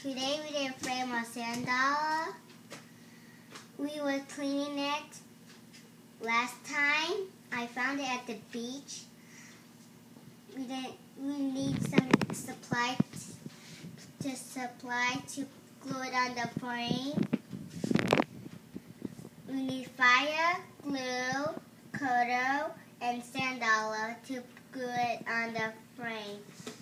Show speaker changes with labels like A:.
A: Today we did a frame of sand. We were cleaning it last time. I found it at the beach. We didn't. We need some supply to supply to glue it on the frame. We need fire, glue, kodo, and sand to glue it on the frame.